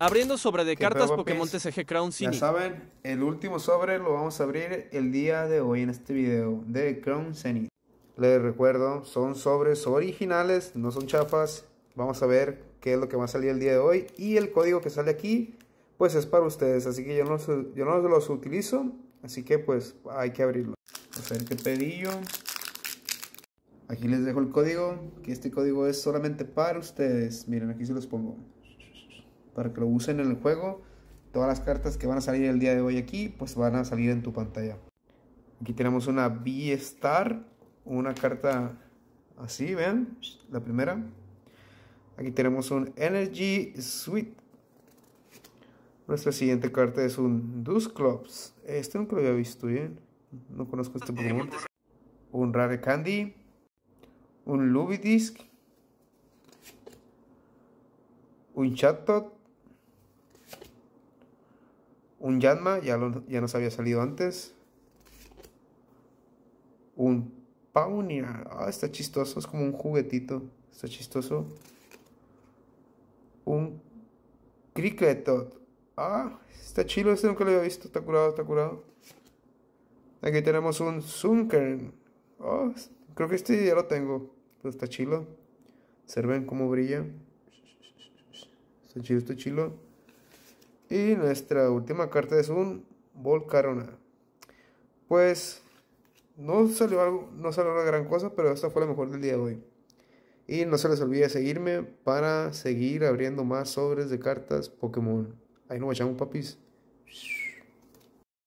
Abriendo sobre de ¿Qué cartas Pokémon? TCG Crown Ya Cine. saben, el último sobre lo vamos a abrir el día de hoy en este video de Crown Zenith. Les recuerdo, son sobres originales, no son chafas. Vamos a ver qué es lo que va a salir el día de hoy. Y el código que sale aquí, pues es para ustedes. Así que yo no, yo no los utilizo. Así que pues hay que abrirlo. Vamos a ver qué pedillo. Aquí les dejo el código, que este código es solamente para ustedes. Miren, aquí se los pongo para que lo usen en el juego. Todas las cartas que van a salir el día de hoy aquí, pues van a salir en tu pantalla. Aquí tenemos una B-Star, una carta así, vean, la primera. Aquí tenemos un Energy Suite. Nuestra siguiente carta es un Dusclops. Este nunca lo había visto bien. No conozco este Pokémon. Un Rare Candy. Un Lubidisk. Un Chatot. Un Yanma, ya, ya nos había salido antes. Un Pawniard. Ah, está chistoso, es como un juguetito. Está chistoso. Un Cricketot. Ah, está chilo, este nunca lo había visto. Está curado, está curado. Aquí tenemos un Sunkern. Oh, creo que este ya lo tengo. Pero está chilo. Se ven cómo brilla. Está chilo, está chilo. Y nuestra última carta es un Volcarona. Pues no salió algo, no salió una gran cosa, pero esta fue la mejor del día de hoy. Y no se les olvide seguirme para seguir abriendo más sobres de cartas Pokémon. Ahí nos vemos, papis.